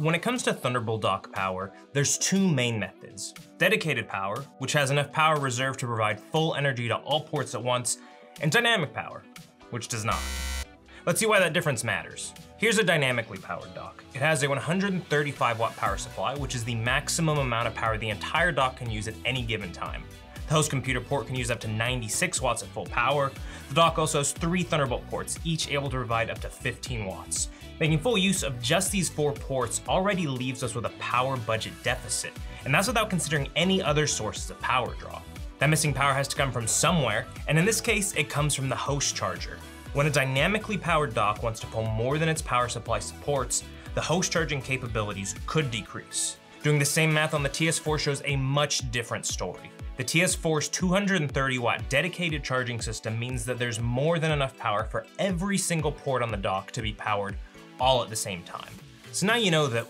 When it comes to Thunderbolt dock power, there's two main methods. Dedicated power, which has enough power reserved to provide full energy to all ports at once, and dynamic power, which does not. Let's see why that difference matters. Here's a dynamically powered dock. It has a 135 watt power supply, which is the maximum amount of power the entire dock can use at any given time. The host computer port can use up to 96 watts at full power. The dock also has three Thunderbolt ports, each able to provide up to 15 watts. Making full use of just these four ports already leaves us with a power budget deficit, and that's without considering any other sources of power draw. That missing power has to come from somewhere, and in this case, it comes from the host charger. When a dynamically powered dock wants to pull more than its power supply supports, the host charging capabilities could decrease. Doing the same math on the TS4 shows a much different story. The TS4's 230 watt dedicated charging system means that there's more than enough power for every single port on the dock to be powered all at the same time. So now you know that